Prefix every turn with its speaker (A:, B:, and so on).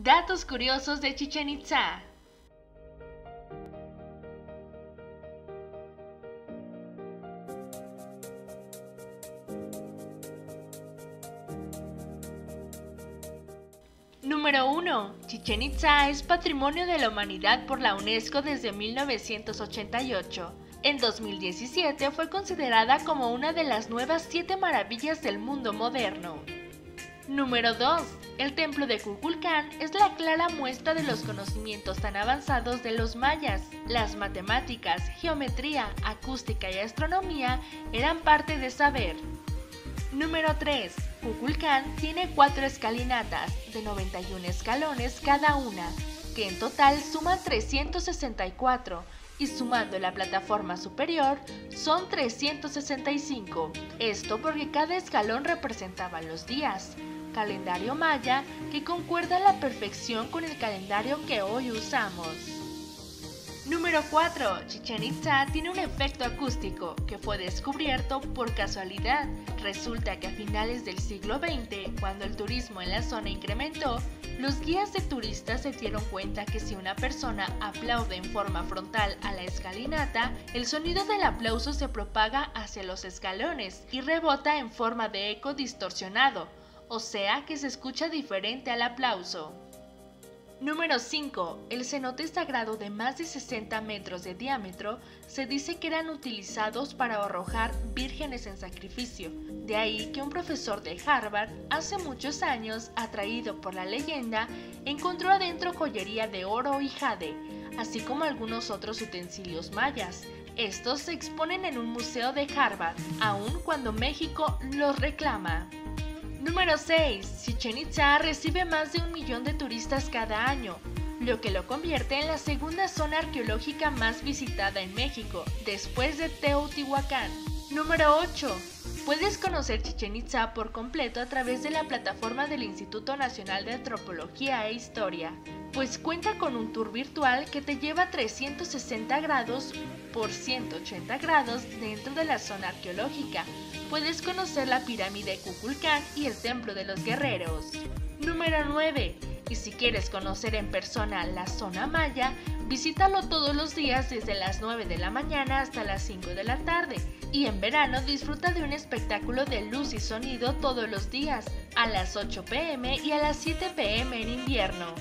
A: Datos curiosos de Chichen Itza. Número 1. Chichen Itza es Patrimonio de la Humanidad por la UNESCO desde 1988. En 2017 fue considerada como una de las nuevas siete maravillas del mundo moderno. Número 2. El templo de Kukulcán es la clara muestra de los conocimientos tan avanzados de los mayas. Las matemáticas, geometría, acústica y astronomía eran parte de saber. Número 3. Kukulcán tiene cuatro escalinatas de 91 escalones cada una, que en total suman 364 y sumando la plataforma superior son 365. Esto porque cada escalón representaba los días. Calendario maya que concuerda a la perfección con el calendario que hoy usamos. Número 4. Chichen Itza tiene un efecto acústico que fue descubierto por casualidad. Resulta que a finales del siglo XX, cuando el turismo en la zona incrementó, los guías de turistas se dieron cuenta que si una persona aplaude en forma frontal a la escalinata, el sonido del aplauso se propaga hacia los escalones y rebota en forma de eco distorsionado, o sea que se escucha diferente al aplauso. Número 5. El cenote sagrado de más de 60 metros de diámetro se dice que eran utilizados para arrojar vírgenes en sacrificio. De ahí que un profesor de Harvard, hace muchos años, atraído por la leyenda, encontró adentro joyería de oro y jade, así como algunos otros utensilios mayas. Estos se exponen en un museo de Harvard, aun cuando México los reclama. Número 6. Chichen Itza recibe más de un millón de turistas cada año, lo que lo convierte en la segunda zona arqueológica más visitada en México, después de Teotihuacán. Número 8. Puedes conocer Chichen Itza por completo a través de la plataforma del Instituto Nacional de Antropología e Historia, pues cuenta con un tour virtual que te lleva 360 grados por 180 grados dentro de la zona arqueológica. Puedes conocer la pirámide Kukulcán y el Templo de los Guerreros. Número 9. Y si quieres conocer en persona la zona maya, visítalo todos los días desde las 9 de la mañana hasta las 5 de la tarde. Y en verano disfruta de un espectáculo de luz y sonido todos los días, a las 8 pm y a las 7 pm en invierno.